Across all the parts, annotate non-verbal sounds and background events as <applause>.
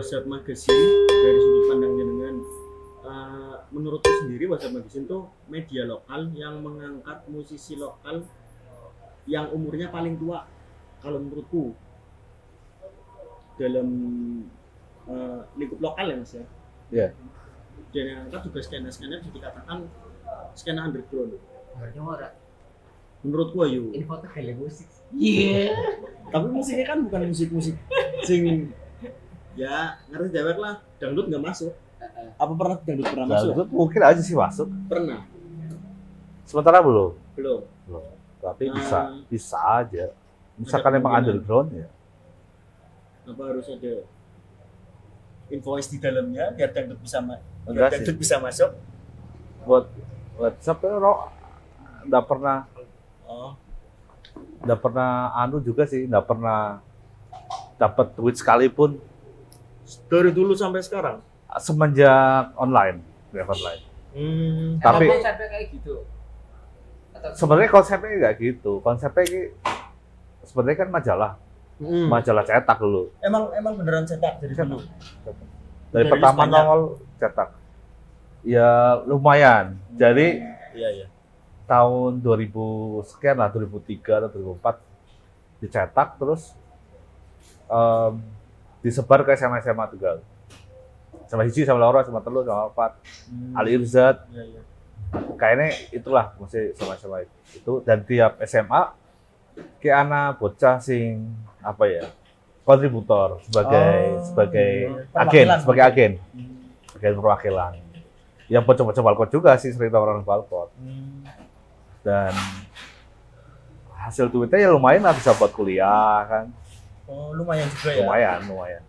WhatsApp Magazine dari sudut pandang jenengan Eh, menurutku sendiri WhatsApp Magazine tuh media lokal yang mengangkat musisi lokal yang umurnya paling tua kalau menurutku dalam eh, lingkup lokal ya mas ya Iya. dan yang angkat juga skena-skena bisa dikatakan skena underground menurutku ayo info tuh musik. Iya. Tapi musiknya kan bukan musik-musik sing ya ngerti dewek lah. Dangdut nggak masuk. Apa pernah dangdut pernah masuk? Dangdut mungkin aja sih masuk. Pernah. Sementara belum. Belum. Belum. Tapi Ah. bisa bisa aja. Misalkan Ada emang underground ya. Apa harus ada invoice di dalamnya biar dangdut bisa ma- biar Enggak sih. dangdut bisa masuk? Buat WhatsApp ya ro nggak pernah Oh. nggak pernah anu juga sih nggak pernah dapat tweet sekalipun Dari dulu sampai sekarang. semenjak online web online. Hmm. Tapi- Emang sampai kayak gitu. Atau Sebenarnya konsepnya nggak gitu. Konsepnya ini sebenarnya kan majalah, Hmm. majalah cetak dulu. Emang emang beneran cetak dari dulu. Dari Dari pertama nongol cetak. Ya lumayan. Jadi Iya iya. tahun 2000 sekian lah 2003 atau 2004 dicetak terus em, disebar ke SMA SMA Tegal sama hiji sama Laura sama Telu sama Pat Hmm. Ali Irzat Iya iya. kayaknya itulah masih sama sama itu dan tiap SMA ke anak bocah sing apa ya kontributor sebagai Oh, sebagai iya. agen Perwakilan. sebagai agen Hmm. agen perwakilan yang bocah-bocah balkon juga sih sering orang balkon Hmm. dan hasil tweetnya ya lumayan lah bisa buat kuliah kan Oh lumayan juga ya. lumayan lumayan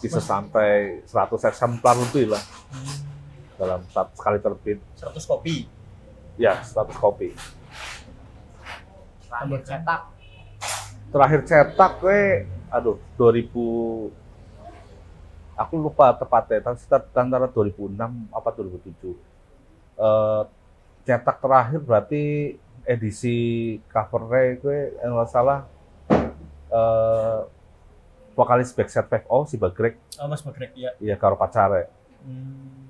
bisa Mas- sampai 100 eksemplar lebih lah Hmm. dalam satu sekali terbit 100 kopi. ya 100 kopi terakhir cetak terakhir cetak we aduh 2000 aku lupa tepatnya tapi sekitar antara 2006 apa 2007 Eh, cetak terakhir berarti edisi covernya gue yang nggak salah eh vokalis Backstreet Five O si Bagrek Oh Mas Bagrek ya. ya karo pacare Hmm.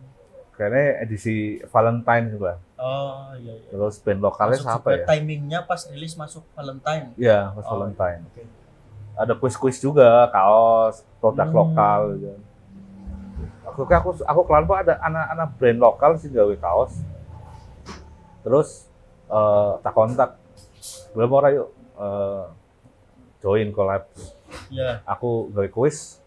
kayaknya edisi Valentine juga Oh iya iya. terus band lokalnya Masuk siapa ya Timingnya pas rilis masuk Valentine. ya pas Oh, Valentine Oke. ada kuis-kuis juga kaos produk Hmm. lokal gitu. aku aku aku kelampu ada anak-anak brand lokal sih gawe kaos terus eh, tak kontak belum orang yuk eh, join collab Iya. aku gawe kuis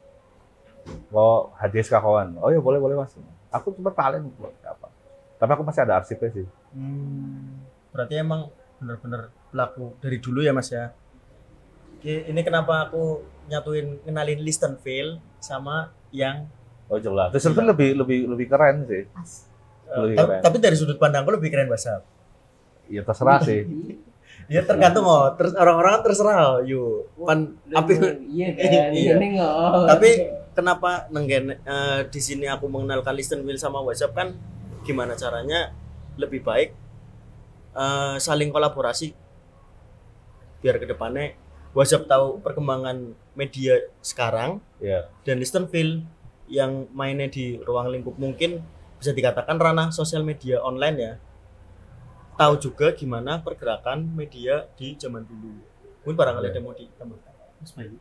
mau hadiah ke kawan oh ya boleh boleh mas aku cuma talent buat apa tapi aku masih ada arsipnya sih Hmm. Berarti emang bener-bener pelaku dari dulu ya Mas ya. Oke, Ini kenapa aku nyatuin kenalin Listenville sama yang oh jelas terus itu lebih lebih lebih keren sih Lebih ta- keren. tapi dari sudut pandangku lebih keren WhatsApp. ya terserah sih <laughs> Ya tergantung oh, terus orang-orang kan terserah oh, yuk. Pan api Iya kan. Iya. Ini nggak. tapi kenapa nenggen eh, di sini aku mengenalkan Listenville sama WhatsApp kan gimana caranya lebih baik eh, saling kolaborasi biar ke depannya WhatsApp tahu perkembangan media sekarang ya dan Listenville yang mainnya di ruang lingkup mungkin bisa dikatakan ranah sosial media online ya tahu juga gimana pergerakan media di zaman dulu. Mungkin barangkali ada yang mau ditambahkan. Mas Bayu.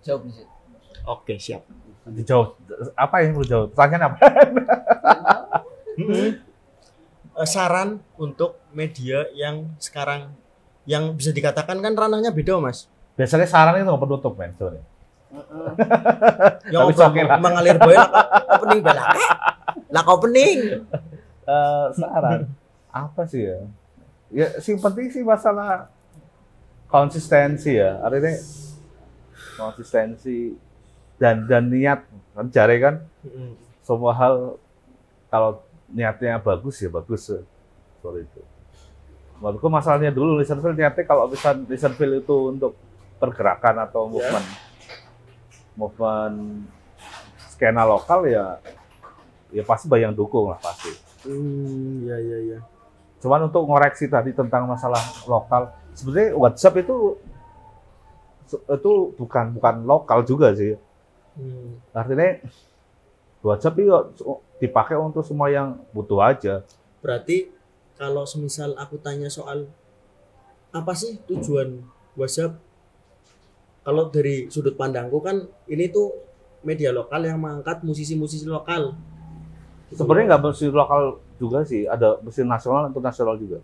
Jawab nih. Oke siap. Dijawab apa yang perlu jawab? Pertanyaan apa? Eh, saran untuk media yang sekarang yang bisa dikatakan kan ranahnya beda mas. Biasanya saran itu nggak penutup men sorry. <laughs> Yang Tapi obrol oke lah. mengalir boy lah kau pening belak lah. Kau pening Eh, saran apa sih ya? Ya sing penting sih masalah konsistensi ya. Artinya konsistensi dan dan niat. Kan jare kan semua hal kalau niatnya bagus ya bagus. Soal itu. Menurutku masalahnya dulu Listenville niatnya kalau bisa Listenville itu untuk pergerakan atau movement movement skena lokal ya ya pasti banyak dukung lah pasti. Hmm ya ya ya cuman untuk ngoreksi tadi tentang masalah lokal sebenarnya WhatsApp itu itu bukan bukan lokal juga sih. Hmm. Artinya WhatsApp itu dipakai untuk semua yang butuh aja. Berarti kalau semisal aku tanya soal apa sih tujuan WhatsApp? Kalau dari sudut pandangku kan ini tuh media lokal yang mengangkat musisi-musisi lokal. Gitu. Sebenarnya nggak mesti lokal juga sih, ada mesti nasional internasional juga.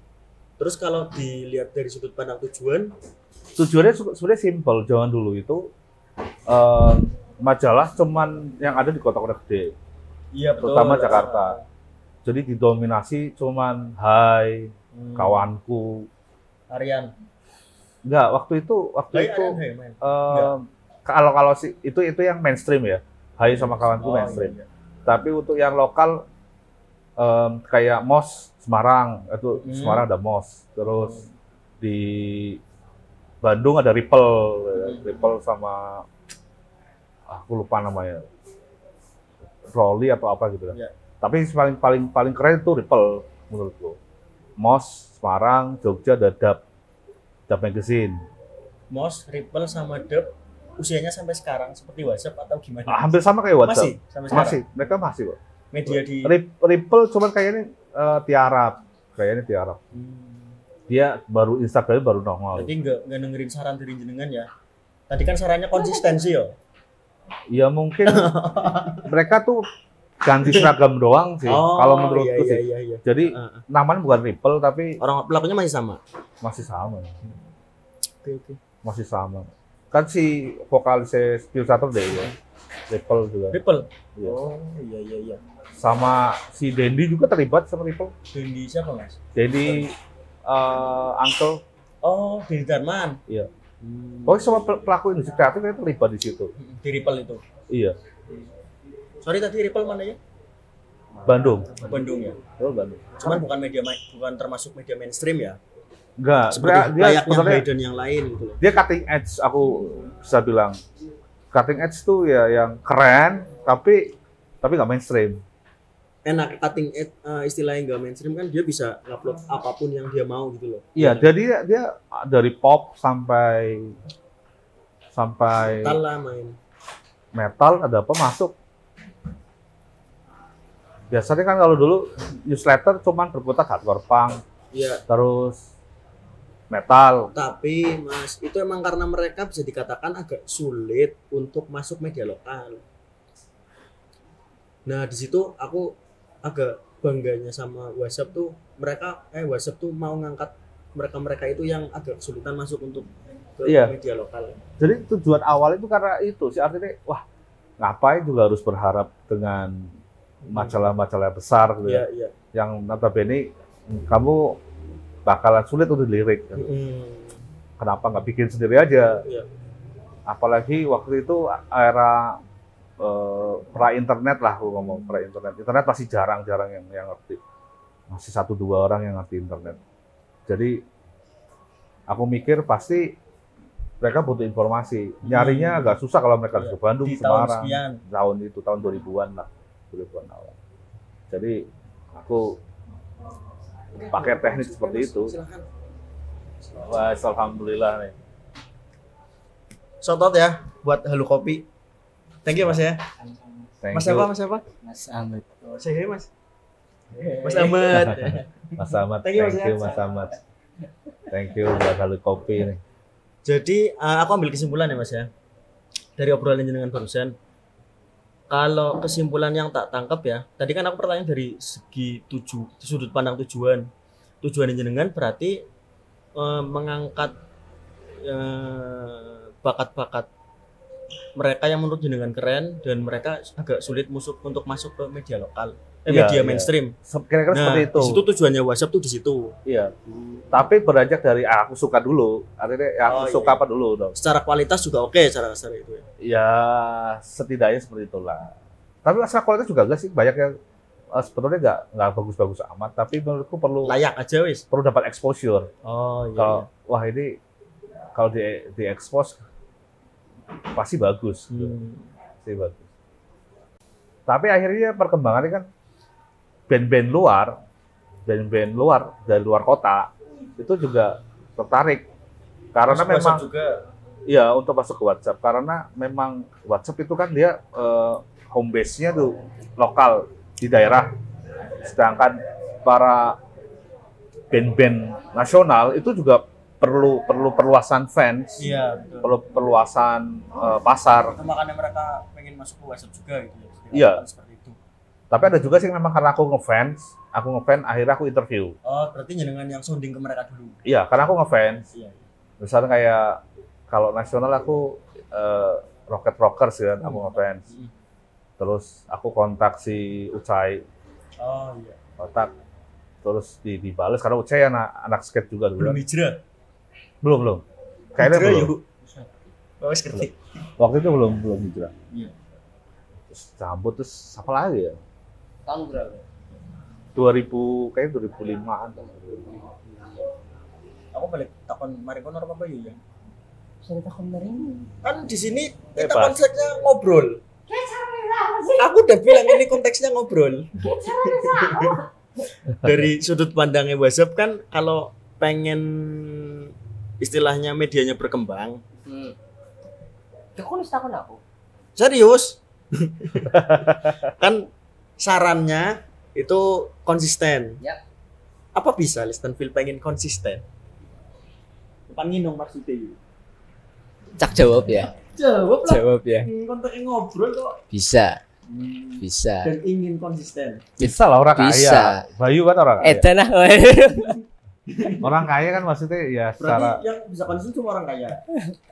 Terus kalau dilihat dari sudut pandang tujuan, Tujuannya se- sebenarnya simpel. Zaman dulu itu eh, majalah cuman yang ada di kota-kota gede, iya terutama Jakarta. Jadi didominasi cuman Hai, Hmm. kawanku. Harian. Enggak, waktu itu waktu Hai, itu eh, kalau kalau sih itu itu yang mainstream ya. Hai sama kawanku Oh, mainstream. iya, iya. Tapi untuk yang lokal em, kayak MOS Semarang itu Hmm. Semarang ada MOS. Terus di Bandung ada Ripple. Hmm. Ripple sama ah, aku lupa namanya. Rolly atau apa gitu kan. Ya. Tapi paling paling paling keren itu Ripple menurutku. MOS Semarang, Jogja ada Dap Dap Magazine. Mos, Ripple sama Dep usianya sampai sekarang seperti WhatsApp atau gimana? Hampir sama kayak WhatsApp. Masih sampai sekarang. Masih, mereka masih kok. Media di Rip- Ripple cuman kayaknya eh, tiarap, kayaknya tiarap. Hmm. Dia baru Instagram baru nongol. Berarti nggak nggak dengerin saran dari jenengan ya. Tadi kan sarannya konsistensi yo. Ya mungkin <laughs> mereka tuh ganti seragam doang sih. kalau menurutku iya, sih. Iya, iya, iya. Jadi ah. namanya bukan Ripple tapi Orang pelakunya masih sama. masih sama, Oke, oke. masih sama. Kan si vokalis Spill Saturday ya, Ripple juga. Ripple. Iya. Oh, iya iya iya. Sama si Dendi juga terlibat sama Ripple. Dendi siapa, Mas? Jadi eh, Uncle, Oh, Dendi Darman. Iya. Hmm. pokoknya semua pel- pelaku industri kreatif itu terlibat di situ. Di Ripple itu. Iya, Sorry tadi Ripple mana ya? Bandung. Bandung ya. Oh, Bandung. Cuman bukan media bukan termasuk media mainstream ya. Enggak, Seperti dia layaknya sebenarnya Hayden yang lain gitu loh. dia cutting edge aku bisa bilang cutting edge tuh ya yang keren tapi tapi nggak mainstream. Enak cutting edge eh, istilahnya nggak mainstream kan dia bisa upload apa pun yang dia mau gitu loh. iya jadi dia dari pop sampai sampai Metal lah main. metal ada apa masuk. Biasanya kan kalau dulu newsletter cuman berputar hardcore punk. Iya, terus metal tapi Mas, itu emang karena mereka bisa dikatakan agak sulit untuk masuk media lokal. Nah, di situ aku agak bangganya sama WhatsApp tuh mereka eh WhatsApp tuh mau ngangkat mereka-mereka itu yang agak kesulitan masuk untuk ke Iya. media lokal. jadi tujuan awal itu karena itu sih artinya wah ngapain juga harus berharap dengan majalah-majalah besar gitu ya Iya, iya. yang notabene kamu bakalan sulit untuk dilirik. Mm-mm. Kenapa nggak bikin sendiri aja? Iya. Apalagi waktu itu era eh, pra internet lah, aku ngomong pra internet. Internet masih jarang-jarang yang yang ngerti. Masih satu dua orang yang ngerti internet. Jadi aku mikir pasti mereka butuh informasi. Nyarinya Hmm. agak susah kalau mereka Iya. ke Bandung, Di tahun Semarang, sekian. tahun itu tahun 2000-an lah, 2000-an awal. Jadi aku pakai teknik seperti itu. Wah, alhamdulillah nih. Shout out ya buat Halu Kopi. Thank you Mas ya. Thank Mas you. apa? Mas apa? Mas Ahmad. Oh, say hey, Mas. Mas Ahmad. Mas <laughs> Ahmad, Thank thank you, you, Mas, ya. Mas Ahmad. Thank you buat halu kopi nih. Jadi eh, aku ambil kesimpulan ya Mas ya. Dari obrolan jenengan barusan. Kalau kesimpulan yang tak tangkap ya, tadi kan aku pertanyaan dari segi tuju, sudut pandang tujuan. Tujuan jenengan berarti eh, mengangkat eh, bakat-bakat mereka yang menurut jenengan keren dan mereka agak sulit musuk untuk masuk ke media lokal, eh, Iya, media iya. mainstream. Kira-kira Nah, seperti itu. di situ tujuannya WhatsApp tuh di situ. Iya. Tapi beranjak dari ah, aku suka dulu. Artinya ya, aku Oh, iya, suka iya. apa dulu dong. Secara kualitas juga oke secara kasar itu ya. Ya setidaknya seperti itulah. Tapi masalah kualitas juga enggak sih banyak yang eh, sebetulnya nggak nggak bagus-bagus amat. Tapi menurutku perlu Layak aja wis. perlu dapat exposure. Oh iya. Kalau wah ini kalau di di expose pasti bagus. gitu. Hmm. Pasti bagus. Tapi akhirnya perkembangannya kan band-band luar, band-band luar dari luar kota itu juga tertarik karena Masuk WhatsApp memang juga. Iya, untuk masuk ke WhatsApp karena memang WhatsApp itu kan dia eh, home base-nya tuh lokal di daerah. Sedangkan para band-band nasional itu juga perlu perlu perluasan fans, Iya, betul. perlu perluasan eh, pasar. Itu makanya mereka pengen masuk ke WhatsApp juga gitu ya. Iya. Itu. Tapi ada juga sih memang karena aku ngefans, aku ngefans akhirnya aku interview. Oh, berarti jenengan yang sounding ke mereka dulu. Iya, karena aku ngefans. Iya. Misalnya kayak kalau nasional aku eh, Rocket Rockers kan, aku Hmm. ngefans. Mm. Terus aku kontak si Ucai, Oh iya. kontak terus di dibales karena Ucai anak anak skate juga dulu. Belum hijrah. Belum, belum. Kayaknya Hijrah, belum. yuk. Oh. Waktu itu belum belum hijrah. Iya. Terus cabut terus apa lagi ya? Tahun berapa? 2000 kayaknya 2005-an. Aku balik takon mari kono apa ya? Saya takut ini. Kan di sini kita Bebas. konsepnya ngobrol. Aku udah bilang ini konteksnya ngobrol. <laughs> Dari sudut pandangnya WhatsApp kan kalau pengen istilahnya medianya berkembang, Hmm. Kau kan aku. serius. <laughs> kan sarannya itu konsisten. Ya. Apa bisa Listenville pengen konsisten? Depan nginung maksudnya. Cak jawab ya. Jawab lah. Jawab ya. Konteksnya ngobrol kok. Bisa, Hmm. bisa. Dan ingin konsisten. Bisa lah orang Bisa. kaya. Bayu kan orang kaya. Edan ah. Orang kaya kan maksudnya ya Berarti secara yang bisa konsisten cuma orang kaya.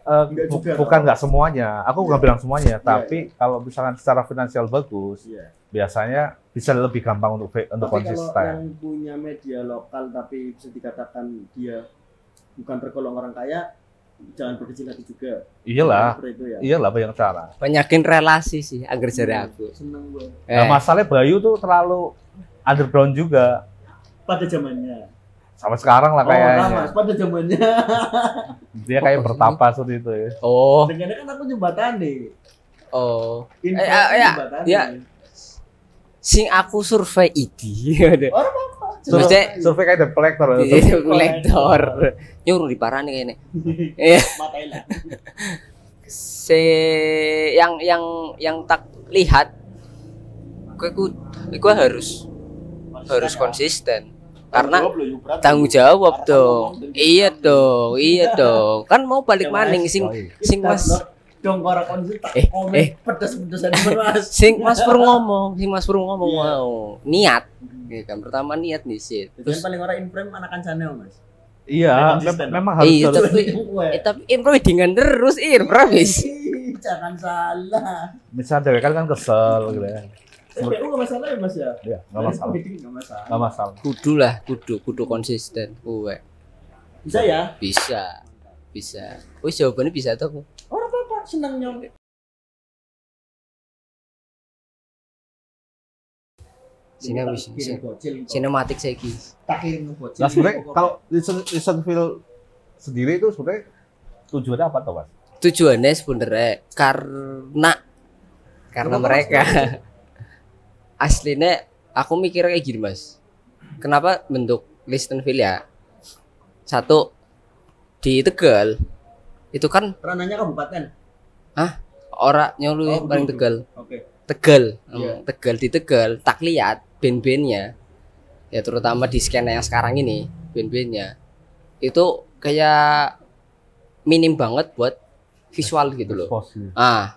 Enggak bu- juga, bukan nggak semuanya. Aku nggak bilang semuanya, Iya, tapi kalau misalkan secara finansial bagus, Iya. biasanya bisa lebih gampang untuk untuk Tapi kalau konsisten. yang punya media lokal tapi bisa dikatakan dia bukan tergolong orang kaya, jangan berkecil hati juga. Iyalah, ya. iyalah banyak cara. Banyakin relasi sih agar jari Hmm, aku. Seneng gue. Nah, Eh, masalahnya Bayu tuh terlalu underground juga. Pada zamannya. Sampai sekarang lah Oh, kayaknya. Mas, pada zamannya. <laughs> Dia kayak bertapa seperti itu ya. oh, Dengannya kan aku jembatan nih. oh. Eh, ya, jembatan ya. nih. Sing aku survei idi. <laughs> Orang apa? Sur- Maksudnya- survei kayak debt collector. ya. Itu kolektor. Nyuruh diparani kayaknya. <laughs> Iya. Matailah. Se yang yang yang tak lihat gue gue harus harus konsisten karena tanggung jawab dong. iya dong <laughs> iya dong. Kan mau balik maning sing sing mas dong konsisten tak Eh, komen eh. pedas-pedasan mas. <laughs> sing mas pur ngomong sing mas pur ngomong mau. Niat. Ya kan pertama niat nih sih Terus paling orang in frame anak channel mas. Iya, memang harus Iya, tapi- eh, tapi improve dengan terus improvis Jangan salah. misalnya dewe kan kan kesel gitu ya. SPU nggak masalah ya mas ya? Iya, nggak masalah. Nggak masalah. Nggak masalah. kudu lah kudu kudu konsisten gue Bisa ya? bisa bisa wis jawabannya bisa tuh Orang apa senang nyong. Sini habis, sinematik saya Tak kirim bocil. Nah sebenarnya kalau listen listenville sendiri itu sebenarnya tujuannya apa tuh mas? tujuannya sebenarnya karena karena Kenapa, mereka aslinya aku mikir kayak gini mas. Kenapa bentuk Listenville ya? Satu di Tegal itu kan Rananya kabupaten. orang nyolu Oh, paling betul, Tegal. Oke. Tegal. Hmm, Tegal di Tegal tak lihat band-bandnya ya terutama di skena yang sekarang ini band-bandnya itu kayak minim banget buat visual gitu loh. Ah.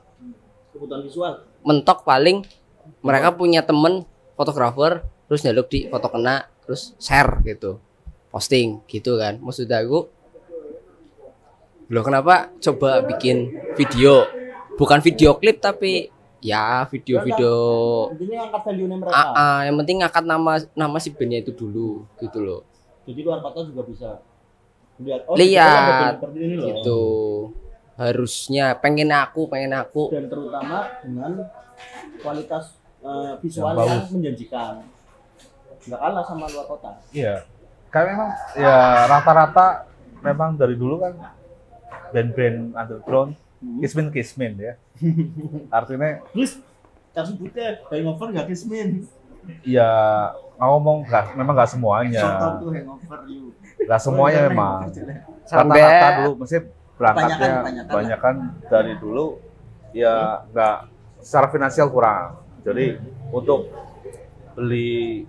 Kebutuhan visual. mentok paling mereka punya temen fotografer terus nyaluk di foto kena terus share gitu. Posting gitu kan. Maksud aku loh kenapa coba bikin video? Bukan video klip tapi ya video-video ah, ah, yang penting ngangkat nama nama si bandnya itu dulu gitu loh. Jadi luar kota juga bisa lihat. Oh, Lihat. gitu. Harusnya pengen aku pengen aku. Dan terutama dengan kualitas eh, visual Yang yang, menjanjikan. Nggak kalah sama luar kota. Iya. Kayak memang ya rata-rata memang dari dulu kan band-band underground Hmm. kismin kismin ya. Artinya Terus tak sebutnya hangover nggak kismin. ya ngomong nggak memang nggak semuanya. Nggak semuanya memang. Rata-rata dulu mesti berangkatnya lah. kebanyakan dari dulu ya nggak secara finansial kurang. Jadi untuk beli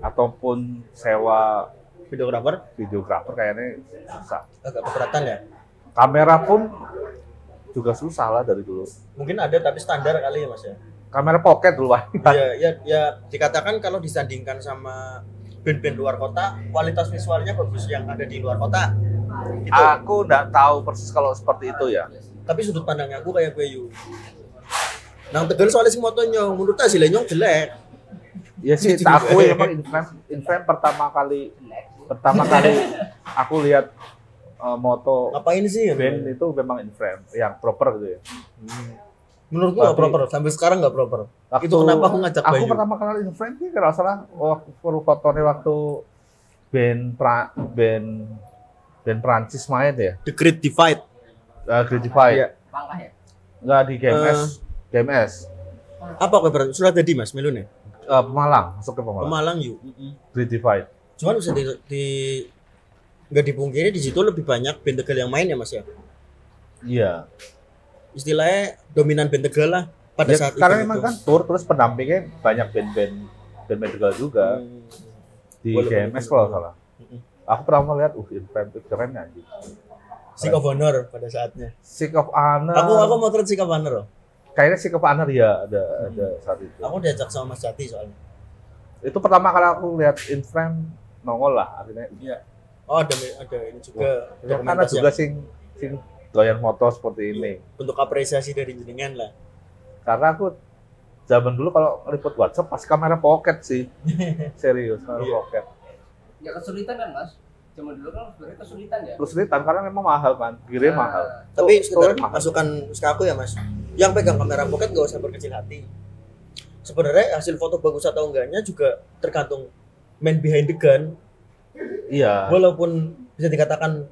ataupun sewa videografer videografer kayaknya susah. agak keberatan ya Kamera pun juga susah lah dari dulu. mungkin ada tapi standar kali ya mas ya Kamera pocket dulu, Pak. ya, ya, ya dikatakan kalau disandingkan sama band-band luar kota kualitas visualnya bagus yang ada di luar kota gitu Aku nggak tahu persis kalau seperti itu ya. tapi sudut pandangnya aku kayak gue yuk Nang tegal soalnya si motonya menurut hasilnya nyong jelek Ya sih, <laughs> Juga. aku emang inframe, inframe pertama kali pertama kali <laughs> aku lihat eh, moto ngapain sih ya band itu memang inframe yang proper gitu ya. menurut gua proper sampai sekarang nggak proper Waktu, itu kenapa aku ngajak aku Bayu pertama kali inframe sih kalau salah waktu perlu fotonya waktu band pra, band band Prancis main ya, The Great Divide uh, Creatify. Iya. Pangkah ya? Nggak di GMS, Eh. GMS. apa kabar sudah jadi mas Melune Eh, Pemalang, masuk ke Pemalang. Pemalang yuk Creatify. cuman bisa di, di nggak dipungkiri di situ lebih banyak band tegal yang main ya mas ya Iya. istilahnya dominan band tegal lah pada Ya, saat karena itu memang gitu. kan tour terus pendampingnya banyak band-band band-band tegal juga Hmm. di Walaupun itu- kalau salah. Mm-mm. Aku pertama lihat, uh, itu keren anjing. Sick of Honor pada saatnya Sick of Honor. aku aku mau Sick of Honor loh kayaknya Sick of Honor ya ada ada saat itu. aku diajak sama Mas Jati soalnya Itu pertama kali aku lihat inframe nongol lah akhirnya. Iya. oh ada ada ini juga Karena dokumentasi juga yang sing sing doyan motor seperti ini. bentuk apresiasi dari jenengan lah Karena aku zaman dulu kalau ngeliput WhatsApp pas kamera pocket sih. <laughs> Serius, kamera Iya. pocket. Ya kesulitan kan mas? Zaman dulu kan sebenarnya kesulitan ya. Kesulitan karena memang mahal kan, gearnya Nah, mahal. tapi sekedar masukan ke aku ya Mas yang pegang kamera pocket gak usah berkecil hati sebenarnya hasil foto bagus atau enggaknya juga tergantung man behind the gun Iya. walaupun bisa dikatakan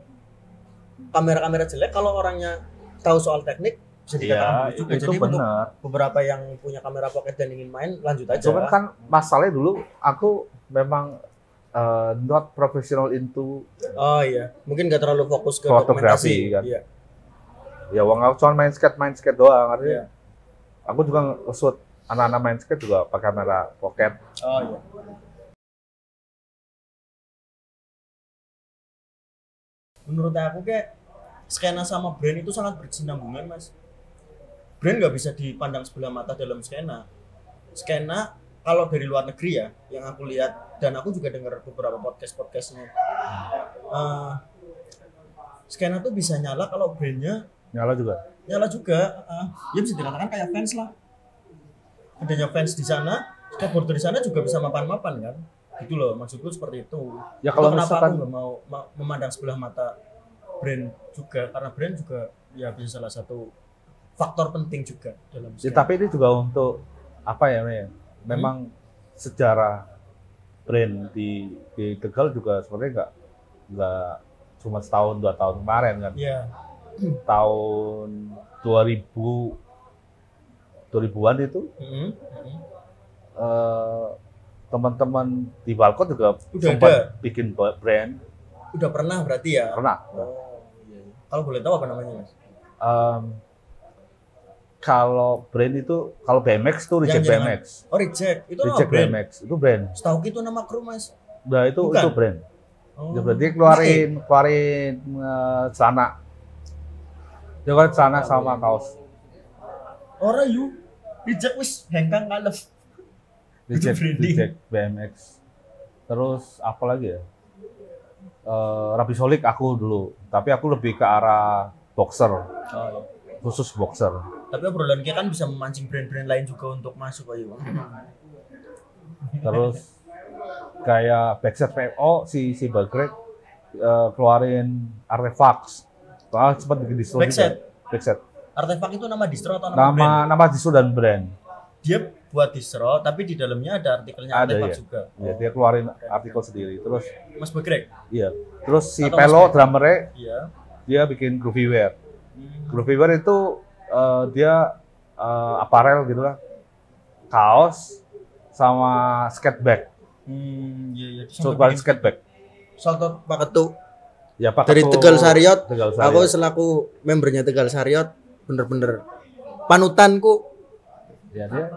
kamera-kamera jelek kalau orangnya tahu soal teknik bisa dikatakan Iya, bagus juga itu jadi benar. beberapa yang punya kamera pocket dan ingin main lanjut aja Cuman kan masalahnya dulu aku memang uh, not professional into oh iya mungkin gak terlalu fokus ke Fotografi, dokumentasi kan. iya. Ya uang aku cuma main skate main skate doang. Artinya aku juga nge-shoot anak-anak main skate juga pakai kamera pocket. Oh iya. Menurut aku kayak skena sama brand itu sangat berkesinambungan mas. Brand nggak bisa dipandang sebelah mata dalam skena. Skena kalau dari luar negeri ya yang aku lihat dan aku juga dengar beberapa podcast podcastnya eh, skena tuh bisa nyala kalau brandnya nyala juga? Nyala juga eh, ya bisa dikatakan kayak fans lah. Adanya fans di sana skateboarder di sana juga bisa mapan-mapan kan. Gitu loh maksudku seperti itu. Ya itu kalau kenapa misalkan aku mau ma- memandang sebelah mata brand juga? Karena brand juga ya bisa salah satu faktor penting juga dalam ya, tapi ini juga untuk apa ya memang sejarah brand di di Tegal juga sebenarnya nggak nggak cuma setahun dua tahun kemarin kan ya tahun 2000 2000-an itu mm-mm. eh, teman-teman di Balkon juga Udah sempat ada. bikin brand. Udah pernah berarti ya? Pernah. Oh iya, iya. kalau boleh tahu apa namanya mas? Em, kalau brand itu kalau BMX itu reject Yang jangan- BMX oh reject. Itu nama reject brand? BMX itu brand. Setahu itu nama kru mas? Nah itu Bukan? itu brand. Oh. ya berarti keluarin keluarin eh, celana dia kan celana sama kaos. Ora yu reject wis hengkang kalem branding. reject BMX terus apa lagi ya? Eh, Rapi Solik aku dulu. Tapi aku lebih ke arah boxer. Oh, iya. khusus boxer. Tapi obrolan kita kan bisa memancing brand-brand lain juga untuk masuk ayo terus kayak backset PO si si Bagrek eh, keluarin artefacts soalnya sempat bikin distro Backset? juga. Backset artefak itu nama distro atau nama, brand? nama nama distro dan brand. Dia buat distro tapi di dalamnya ada artikelnya Ada, artefak iya. juga. Ya dia keluarin artikel sendiri. Terus Mas Begrek? Iya. Terus si Atau Pelo drummernya iya. dia bikin groovy wear. Hmm. groovy wear itu eh, dia eh, apparel gitu lah. Kaos sama skate bag. Hmm iya iya. Bag skate bag. Salto paketu Ya Pak Dari Ketua Tegal Sariot, Tegal Aku Sariot. selaku membernya Tegal Sariot bener-bener panutanku Ya dia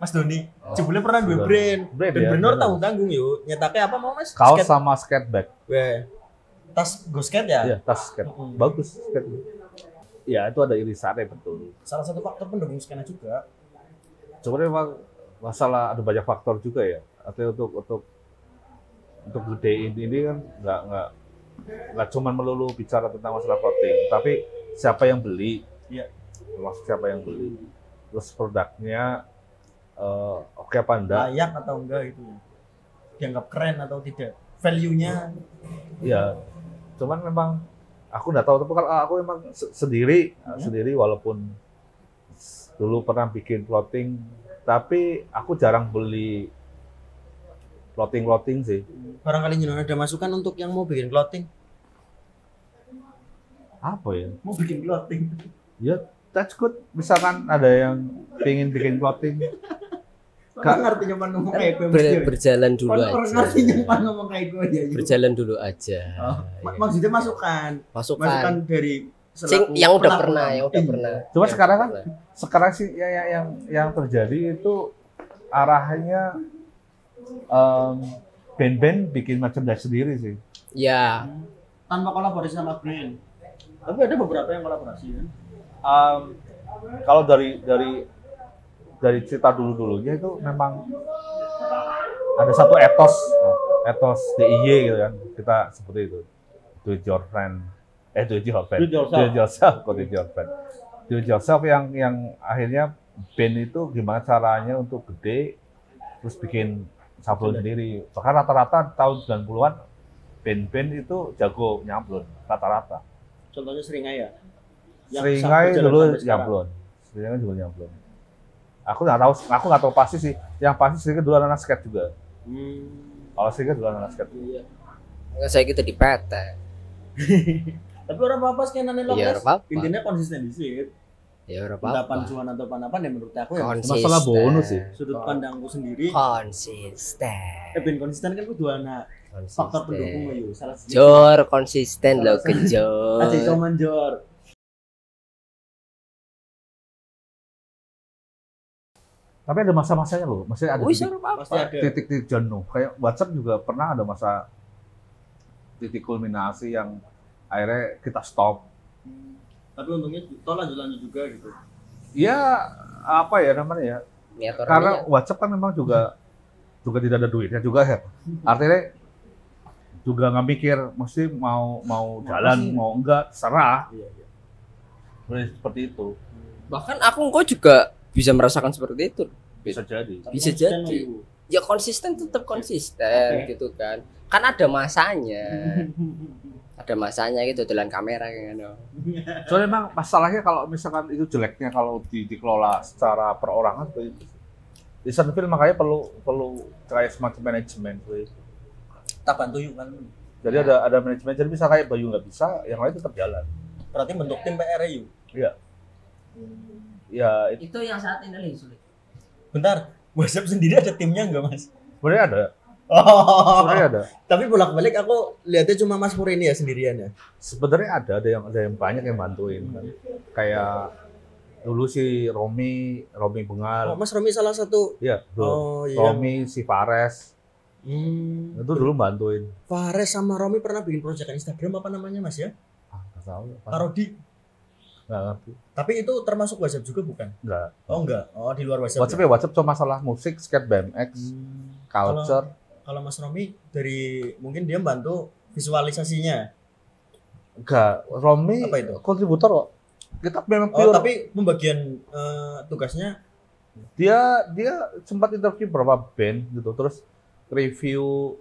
Mas Doni. Jebule pernah dua brand. Brand Dan ya, bener bener. tanggung tanggung yuk. Nyetaknya apa mau Mas? kaos Skate. sama skate bag. Weh. Tas go skate ya? Iya, tas skate. Mm. Bagus skate. Ya, itu ada irisannya betul. Salah satu faktor pendukung skena juga. Cuma memang masalah ada banyak faktor juga ya. Artinya untuk untuk untuk gedein ini kan nggak nggak nggak cuma melulu bicara tentang masalah clothing, tapi siapa yang beli, Iya. termasuk siapa yang beli, terus produknya eh, oke apa enggak, Layak atau enggak gitu ya. Dianggap keren atau tidak. Value-nya ya. Cuman memang aku nggak tahu, tapi kalau aku memang se- sendiri Hmm. sendiri walaupun dulu pernah bikin clothing, tapi aku jarang beli clothing clothing sih. barangkali Nyinon ada masukan untuk yang mau bikin clothing. Apa ya? Mau bikin clothing. Ya, that's good. Misalkan ada yang pengen bikin clothing, Kan ngerti nyaman ngomong kayak gue. Ber- ya. berjalan dulu orang aja. ngerti nyaman ngomong kayak gue ya. Berjalan dulu aja. Oh, mak- maksudnya masukan. Masukan Masukan. dari Sing, selaku yang udah pelaku. pernah, yang udah Iya. pernah. Cuma Yang sekarang kan- pernah. sekarang sih ya, ya- yang yang terjadi itu arahnya em, band-band bikin merchandise sendiri sih. Ya, tanpa kolaborasi sama brand. Tapi ada beberapa yang kolaborasi kan. Em, kalau dari dari dari cerita dulu dulunya itu memang ada satu etos etos DIY gitu kan kita seperti itu do it your friend eh do it your friend Do it yourself. do it yourself kok do it your friend do it yourself yang yang akhirnya band itu gimana caranya untuk gede terus bikin sablon sendiri bahkan rata-rata tahun 90-an band-band itu jago nyamplon rata-rata Contohnya Seringai ya. Yang Seringai dulu nyamplon Seringai juga nyamplon aku nggak tahu aku nggak tahu pasti sih yang pasti Seringai dulu anak skate juga Hmm. kalau Seringai dulu anak skate Iya. nggak saya kita di PT. <laughs> Tapi orang apa skena nih Iya, orang apa-apa. Intinya konsisten di sini. Ya udah Pendapan apa-apa. cuan atau panapan ya menurut aku ya Konsisten. masalah bonus sih. sudut pandangku sendiri. Konsisten. Eh ben konsisten kan kudu anak faktor pendukung yo. Salah satu. Jor konsisten lo Salah- kejor. Aja coman jor. tapi ada masa-masanya loh maksudnya ada Wih, titik, apa? Pasti ada. titik-titik jenuh kayak WhatsApp juga pernah ada masa titik kulminasi yang akhirnya kita stop Hmm. Tapi untungnya toh lanjut-lanjut juga gitu. ya apa ya namanya ya Niat karena WhatsApp kan memang juga juga tidak ada duitnya juga ya artinya juga nggak mikir mesti mau mau jalan sih? mau enggak serah Iya, iya. Seperti itu bahkan aku kok juga bisa merasakan seperti itu. bisa jadi Bisa Konsisten, jadi. Ya konsisten tetap konsisten gitu kan. Kan ada masanya. <laughs> ada masanya gitu dalam kamera kayak gitu. <laughs> soalnya memang masalahnya kalau misalkan itu jeleknya kalau di, dikelola secara perorangan seperti itu desain film makanya perlu perlu kayak semacam manajemen seperti itu. Tak bantu yuk kan. jadi ada ada manajemen jadi bisa kayak Bayu nggak bisa yang lain tetap jalan Berarti bentuk tim PR yuk. ya itu Itu yang saat ini lagi sulit. Bentar, WhatsApp sendiri ada timnya enggak, Mas? sebenarnya ada Oh. sebenarnya ada <laughs> Tapi bolak-balik aku lihatnya cuma Mas Pur ini ya sendirian ya. sebenarnya ada ada yang ada yang banyak yang bantuin kan. kayak dulu si Romi Romi Oh, Bengal Mas Romi salah satu. ya dulu. Oh iya. Romi si Fares Hmm. itu dulu bantuin Fares sama Romi pernah bikin proyekan Instagram apa namanya, Mas ya? ah, tahu Parodi. nggak ngerti Tapi itu termasuk WhatsApp juga bukan? nggak Oh enggak. Oh, di luar WhatsApp. WhatsApp ya WhatsApp cuma masalah musik skate BMX Hmm. culture Kalau Mas Romi dari mungkin dia bantu visualisasinya. enggak Romi Apa itu? kontributor kok kita memang Oh, pure tapi pembagian eh, tugasnya dia dia sempat interview beberapa band gitu terus review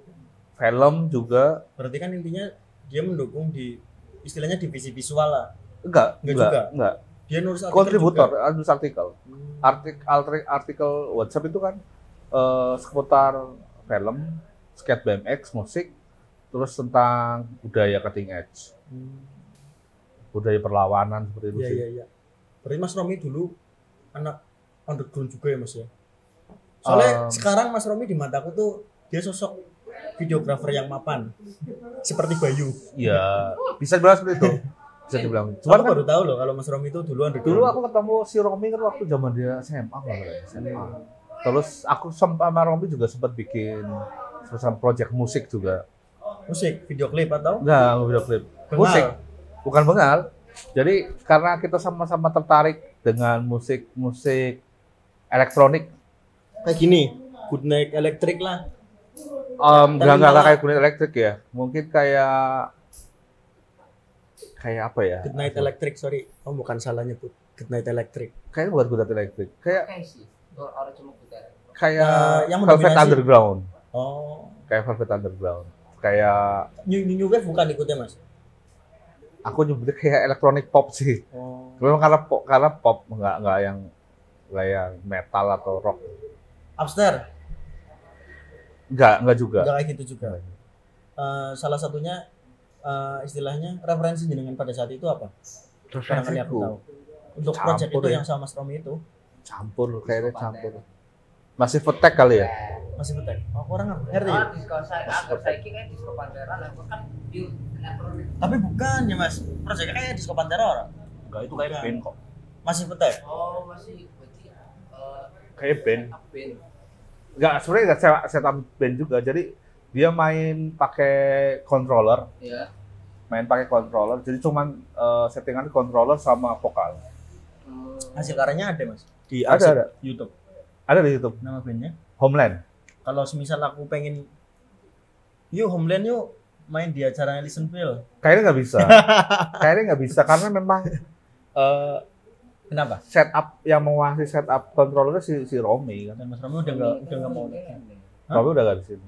film juga berarti kan intinya dia mendukung di istilahnya divisi visual lah. enggak Enggak enggak juga? enggak Dia nulis artikel kontributor juga. nulis artikel Hmm. artik artik- artikel WhatsApp itu kan eh, seputar film skate BMX musik terus tentang budaya cutting edge Hmm. budaya perlawanan seperti itu Iya sih iya iya. Berarti Mas Romi dulu anak underground juga ya Mas ya. Soalnya Um, sekarang Mas Romi di mataku tuh dia sosok videografer yang mapan. Seperti Bayu. Iya, bisa dibilang seperti itu. Bisa dibilang. Cuman Aku kan baru tahu loh kalau Mas Romi itu dulu underground. dulu aku ketemu si Romi kan waktu zaman dia SMA kalau salah, SMA. Terus aku sempat sama Romi juga sempat bikin semacam project musik juga. musik, video klip atau Enggak, video klip. Bengal. Musik. Bukan bengal. Jadi karena kita sama-sama tertarik dengan musik-musik elektronik, kayak gini. Good Night Electric lah. um, Tapi nggak nggak malah- kayak kulit elektrik ya. Mungkin kayak kayak apa ya? Good Night Electric, sorry. Oh, bukan salah nyebut. Good Night Electric. Kayaknya bukan kulit elektrik. Kayak Oke kayak Eh, yang Velvet Underground. Oh, Kayak Velvet Underground. Kayak New, New Wave bukan ikutnya, Mas. aku nyebutnya kayak elektronik pop sih. Oh. Memang karena pop, karena pop nggak nggak yang nggak yang metal atau rock. Upstairs, Nggak nggak juga. enggak kayak gitu juga. Eh, salah satunya eh, istilahnya referensi jenengan pada saat itu apa? Barangkali aku tahu. Untuk project Campur itu ya. yang sama Mas Romi itu Campur kayaknya campur. Masih Votek kali ya? masih betul. Oh, kurang ngerti. Saya, saya Pantera, aku kan di. Tapi bukan ya, Mas. Projectnya kayak Disco Pantera orang. Enggak, itu kayak band kok. Masih betul. Oh, masih berarti eh Kayak band. band. Enggak, sebenarnya nggak setup, setup band juga. Jadi dia main pakai controller, Ya. main pakai controller. Jadi cuman eh, settingan controller sama vokal. Hmm. Hasil karyanya ada, Mas. Di Ada, ada. YouTube. Ada di YouTube. Nama bandnya. Homeland. Kalau semisal aku pengen yuk Homeland yuk main di Listen Bill. Kayaknya nggak bisa. <laughs> Kayaknya nggak bisa karena memang eh, Kenapa? setup yang menguasai setup controllernya si si Romi kan. Dan Mas Romi udah nggak udah nggak mau. Romi udah gak di sini.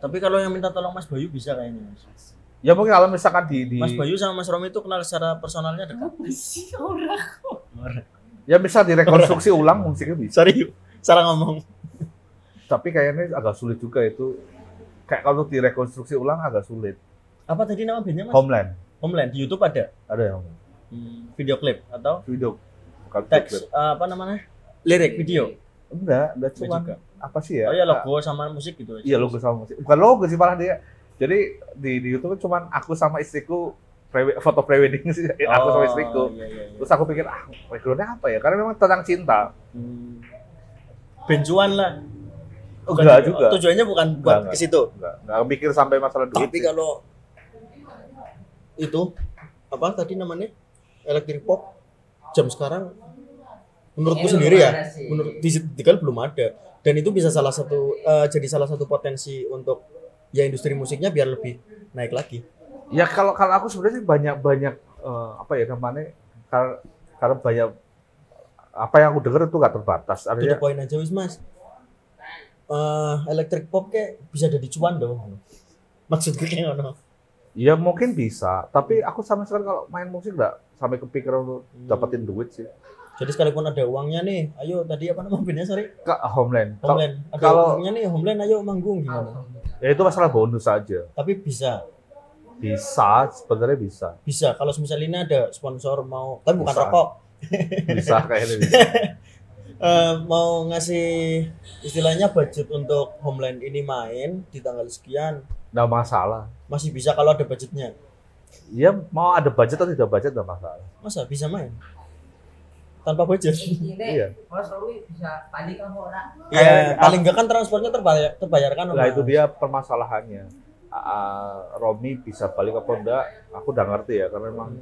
Tapi kalau yang minta tolong Mas Bayu bisa kayaknya. Mas. Ya mungkin kalau misalkan di, di Mas Bayu sama Mas Romi itu kenal secara personalnya dekat. Ya bisa direkonstruksi ulang musiknya bisa. Sorry, salah ngomong. Tapi kayaknya agak sulit juga itu. Kayak kalau direkonstruksi ulang agak sulit. Apa tadi nama bandnya Mas? Homeland Homeland di YouTube ada ada yang Hmm, video klip atau video bukan teks eh, apa namanya? Lirik video. Enggak, enggak cuma apa sih ya? Oh ya logo sama musik gitu. Iya logo sama musik. Bukan logo sih malah dia. Jadi di di YouTube cuman aku sama istriku pre foto prewedding sih <laughs> aku sama istriku. Iya, iya, iya. Terus aku pikir ah backgroundnya apa ya? Karena memang tentang cinta. Hmm. Bencuan lah. Oh, enggak juga. Tujuannya bukan buat ke situ. Enggak, enggak mikir sampai masalah duit. Tapi sih. kalau itu apa tadi namanya? Electric pop jam sekarang menurutku Kayaknya sendiri ya, sih. menurut di Tegal belum ada. Dan itu bisa salah satu eh, jadi salah satu potensi untuk ya industri musiknya biar lebih naik lagi. Ya kalau kalau aku sebenarnya banyak banyak eh, apa ya namanya karena, karena banyak apa yang aku dengar itu nggak terbatas. Artinya point aja wis Mas. Eh electric pop kayak bisa jadi cuan dong. Maksudku kayak ngono. ya mungkin bisa, tapi aku sama sekali kalau main musik nggak sampai kepikiran untuk dapetin duit sih. Jadi sekalipun ada uangnya nih, ayo tadi apa nama bandnya sorry? Ke Homeland. Homeland. Ada kalau- uangnya nih, Homeland ayo manggung gimana? Ya itu masalah bonus saja. Tapi bisa, Bisa, sebenarnya bisa. bisa. Kalau misalnya ini ada sponsor mau, tapi bukan Bisa. rokok, Bisa kayaknya bisa. <laughs> Eh, mau ngasih istilahnya budget untuk Homeland ini main di tanggal sekian, Nggak masalah. masih bisa kalau ada budgetnya. Ya mau ada budget atau tidak budget nggak masalah. Masa bisa main? Tanpa budget? Ini Iya. Mas Romi bisa tadi kamu orang. Ya, paling enggak kan transportnya terbayar, terbayarkan. Nah itu dia permasalahannya. Ah, Romi bisa balik apa enggak? Aku udah ngerti ya karena memang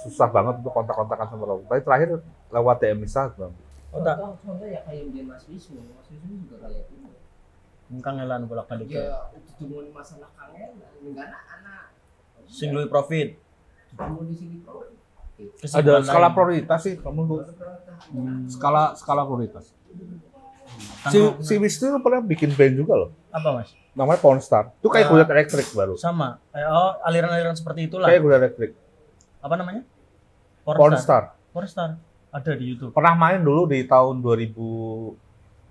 susah banget untuk kontak-kontakan sama Romi. Tapi terakhir lewat DM Instagram. Oh, tak. Contoh, ya kayak dia Mas Wisnu. Mas Wisnu juga kayak itu. Kangelan bolak-balik ya. Ya, ketemu masalah kangen, enggak anak. Sing luwih profit. Ketemu di sini bro. Ada skala lain. prioritas sih kamu tuh. Hmm. Skala skala prioritas. Si, si Wisnu pernah bikin band juga loh. apa mas? Namanya Pornstar. Itu kayak Ah. kuda elektrik baru. Sama. Eh, Oh aliran-aliran seperti itulah. Kayak kuda elektrik. Apa namanya? Pornstar. Pornstar. Ada di YouTube. Pernah main dulu di tahun 2000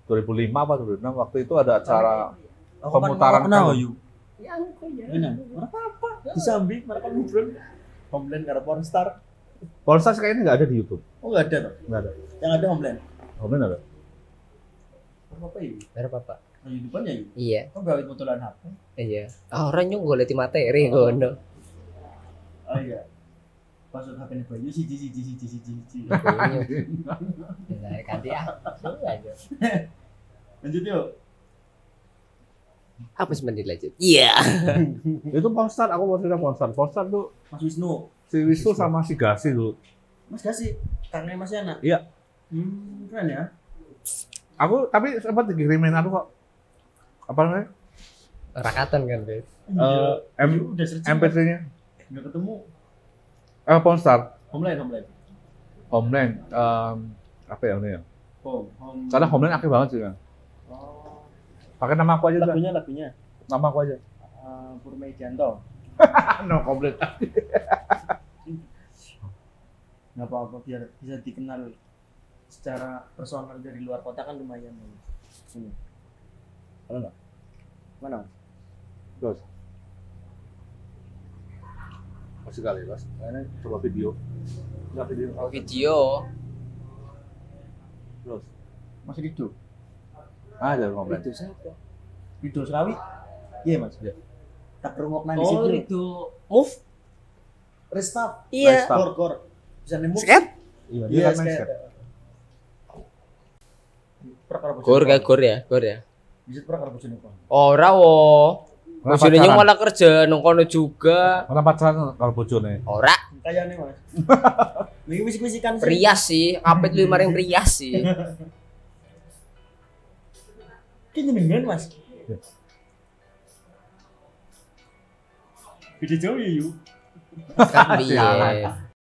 2005 apa 2006 waktu itu ada acara Aku Pemutaran kan you. Ya, aku ya. Ini. Apa? Disambi, mereka ngobrol. Homeland karena Pornstar. Pornstar kayaknya nggak ada di YouTube. Oh nggak ada. toh? Nggak ada. Yang ada Homeland. Homeland ada. Apa ya? Biar bapak. Di depan ya yuk. Iya, Kok gawe botolan HP? iya. Ah, orang nyung golek materi ngono. Oh iya. Password HP nih Bayu siji siji siji siji siji. Nah, ganti ah. Lanjut. Lanjut yuk. Apa sebenarnya lanjut? Iya. <laughs> itu Ponstar, aku mau cerita Ponstar. Ponstar tuh Mas Wisnu. si Wisnu sama si Gasi dulu. Mas kasih kakaknya Mas Yana. Iya. Hmm, keren ya. Aku tapi sempat dikirimin aku kok. Apa namanya? Rakatan kan, guys. Eh, M Iya, udah searching. MP3-nya. Enggak ketemu. Eh, Ponstar. Homeland, Homeland. Homeland. Em, apa ya ini ya? Home, home. Karena Homeland aktif banget sih kan. Oh. Pakai nama aku aja udah. Lagunya lagunya. Nama aku aja. Uh, Purmedianto. <laughs> no komplain. <laughs> Nggak apa-apa biar bisa dikenal secara personal dari luar kota kan lumayan. Sini. Ada nggak? Mana? Terus. Masih kali, Mas. Ini coba video. Enggak video. Oh, video. Terus. Masih Rido. Ah, ada komplain. Rido siapa? Rido Serawi? Iya, Mas. Iya. Tak rungok nang di Oh, situ. itu move. Restart. Iya. Restart. Gor gor. Bisa nemu. Sket? Iya, Iya, dia kan main sket. Gor ya, gor ya, gor ya. Bisa perkara bojone kok. Ora wo. Bojone pacaran? malah kerja nang kono juga. Mana pacaran kalau bojone? Ora, Kayaknya Mas. <laughs> Ini misik-misikan sih. prias sih. Apit lu maring prias sih. Kayaknya dengan Mas. Iya. Beda jauh ya, yuk. Kan? <laughs>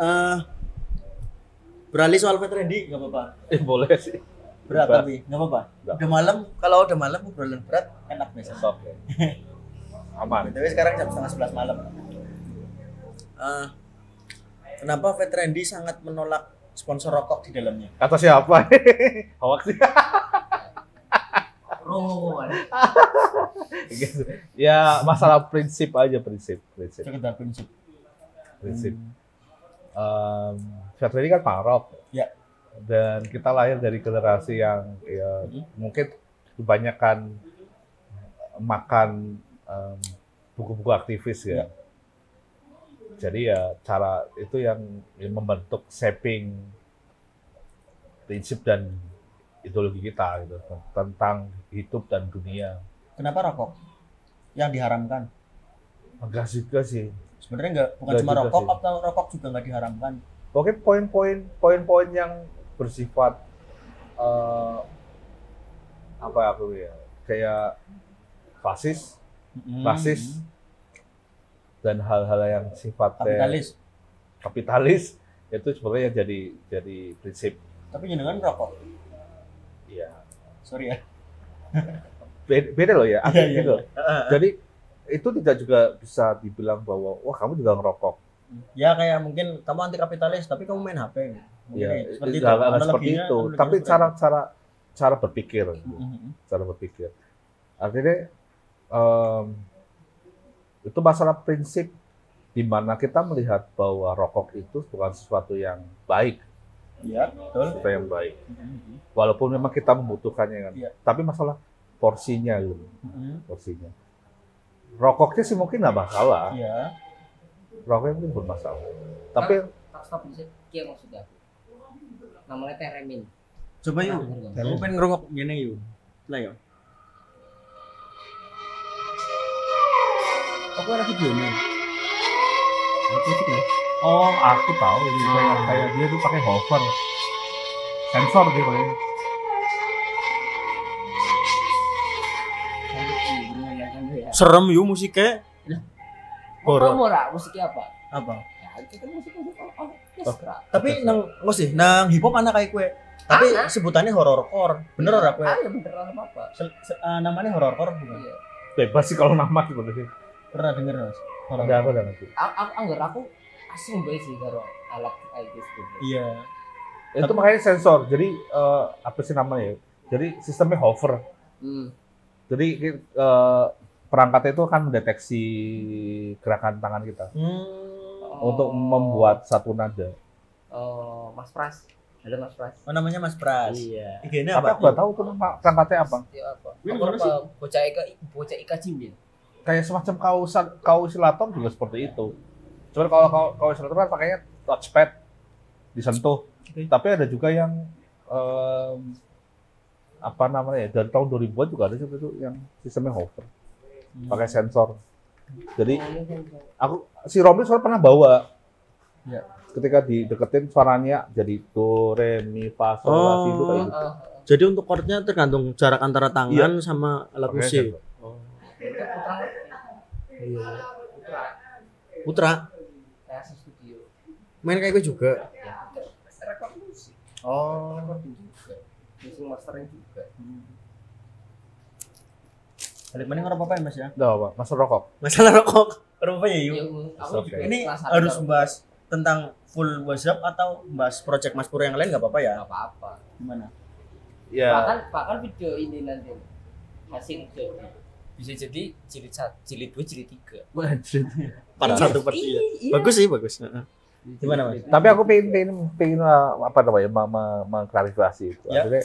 Eh beralih soal Pet Randy nggak apa-apa. Eh, boleh sih. Berat Berat. tapi nggak apa-apa. Udah malam, kalau udah malam obrolan berat enak biasanya. Oke. <laughs> Aman. Tapi sekarang jam setengah sebelas malam. Eh, kenapa Pet Randy sangat menolak sponsor rokok di dalamnya? Kata siapa? <laughs> Hoax <laughs> sih. Gitu. ya masalah prinsip aja prinsip prinsip Sekedar prinsip. prinsip. Um, Fat ini kan punk rock. Ya. Dan kita lahir dari generasi yang ya Mhm. mungkin kebanyakan makan em, buku-buku aktivis ya. Ya. Jadi ya cara itu yang, yang membentuk shaping prinsip dan ideologi kita gitu tentang hidup dan dunia. Kenapa rokok? Yang diharamkan. Enggak juga sih. Sebenarnya nggak bukan Nggak cuma rokok sih. atau rokok juga nggak diharamkan. Oke, poin-poin poin-poin yang bersifat eh, apa ya aku ya kayak fasis Hmm. Rasis. dan hal-hal yang sifatnya Kapitalis. kapitalis itu sebenarnya jadi jadi prinsip Tapi jenengan rokok. ya Sorry ya. beda, beda loh ya <laughs> Iya, asli iya, gitu. iya. jadi itu tidak juga bisa dibilang bahwa wah kamu juga ngerokok Ya kayak mungkin kamu anti kapitalis tapi kamu main HP. Mungkin ya kayak seperti itu. nggak- nggak seperti itu tapi seperti cara itu. cara cara berpikir Mhm. cara berpikir artinya em, itu masalah prinsip di mana kita melihat bahwa rokok itu bukan sesuatu yang baik Iya, betul. sesuatu yang baik Mhm. walaupun memang kita membutuhkannya kan Iya. tapi masalah porsinya gitu Mhm. porsinya rokoknya sih mungkin nggak masalah Iya. rokoknya mungkin bermasalah tapi Tak stop bisa kia maksudnya. Namanya teremin. Coba yuk. Aku pengen ngerungok gini yuk. Lah yuk. Aku ada videonya. oh aku tahu ini kayak kayak dia tuh pakai hover sensor dia pakai Serem yuk musiknya. Horor. Horor. Ora, musiknya apa? Apa? Ya, itu kan musik-musik orkestra. Tapi nang ngos nang hip hop anak kayak kue. Tapi sebutannya hororcore. Bener ora kue? Ah, ya bener apa apa. Se- se- eh, namanya hororcore bukan? Iya. bebas sih kalau nama sebenarnya Pernah denger Mas? ada Hororcore. aku udah ngerti Aku aku anggar aku asing banget sih karo alat kayak gitu. Iya. itu makanya sensor jadi eh, apa sih namanya ya jadi sistemnya hover Hmm. jadi eh, perangkatnya itu akan mendeteksi gerakan tangan kita Hmm. untuk membuat satu nada Oh, Mas Pras. ada mas Pras Oh namanya Mas Pras. iya IG-nya Tapi apa? aku nggak tahu tuh nama perangkatnya apa. ya apa apa bocah ika bocah ika cimbin Kayak semacam kaus kausilator juga seperti itu. Cuman kalau kau kausilator kan pakainya touchpad disentuh. Oke. Tapi ada juga yang em, apa namanya ya dari tahun 2000-an juga ada seperti itu yang sistemnya hover pakai sensor. Jadi aku si Romli soalnya pernah bawa. Ya. Ketika dideketin suaranya jadi do re mi fa sol la si do kayak gitu. Ah, Jadi untuk chordnya tergantung jarak antara tangan sama alat musik. Iya. Putra studio main kayak gue juga. ya rekor musik Oh. recording juga mixing mastering juga Balik mana nggak apa-apa ya Mas ya? Udah, Pak. Masuk rokok. Masalah rokok. Apa ya yuk? Ya, aku Oke. juga Ini harus bahas tentang full WhatsApp atau bahas project Mas Pur yang lain nggak apa-apa ya? nggak apa-apa Gimana? Ya. bahkan bahkan video ini nanti hasil jadi bisa jadi jilid satu jilid dua jilid tiga Part satu part tiga. Iya. Bagus sih bagus. Heeh. Gimana Mas? Tapi aku pengen pengen pengen apa namanya ma- ma- mengklarifikasi itu. Ya. Akhirnya,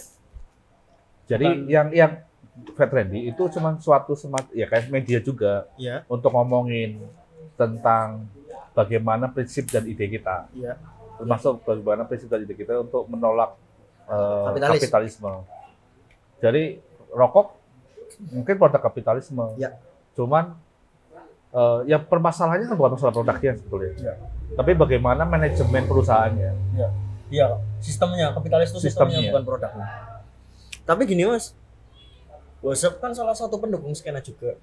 jadi Bukan- yang yang Fat Randy itu cuma suatu semat ya kayak media juga Ya. untuk ngomongin tentang bagaimana prinsip dan ide kita. Iya. Termasuk bagaimana prinsip dan ide kita untuk menolak uh, Kapitalis. kapitalisme. Jadi rokok mungkin produk kapitalisme. Ya. Cuman uh, ya permasalahannya kan bukan masalah produknya sebetulnya. Ya. Tapi bagaimana manajemen perusahaannya. Iya, sistemnya kapitalis itu sistemnya, Sistemnya. bukan produknya. Tapi gini Mas, WhatsApp kan salah satu pendukung skena juga.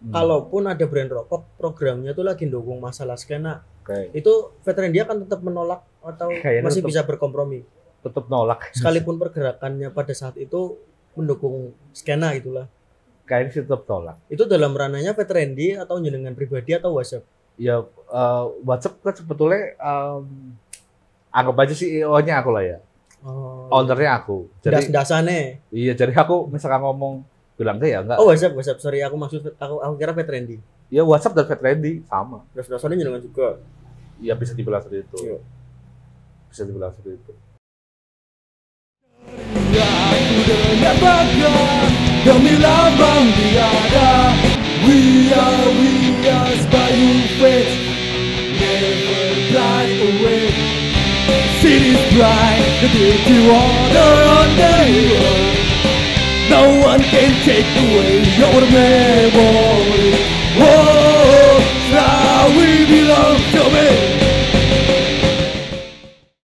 Hmm. Kalaupun ada brand rokok, programnya tuh lagi dukung masalah skena. Oke. Itu veteran dia akan tetap menolak atau <laughs> Kayaknya masih tetap- bisa berkompromi. tetap nolak. Sekalipun pergerakannya pada saat itu mendukung skena itulah. Kayaknya sih tetap nolak. Itu dalam ranahnya veteran dia atau jenengan pribadi atau WhatsApp. Ya uh, WhatsApp kan sebetulnya um, anggap aja CEO-nya aku lah ya. Oh. Ownernya aku. Jadi das-dasane. iya jadi aku misalkan ngomong bilang enggak ya enggak. Oh WhatsApp, WhatsApp. Sorry, aku maksud aku aku kira veteran dia. Ya WhatsApp dan Fat Randy sama. Das-dasane jenengan juga. Ya bisa dibilang seperti itu. Iya. Bisa dibilang seperti itu. Aku dengan bangga demi lambang tiada We are, we are Bayu Faith Never away it is bright, the beauty water on the hill. No one can take away your memory. Oh, oh, oh now we belong to me.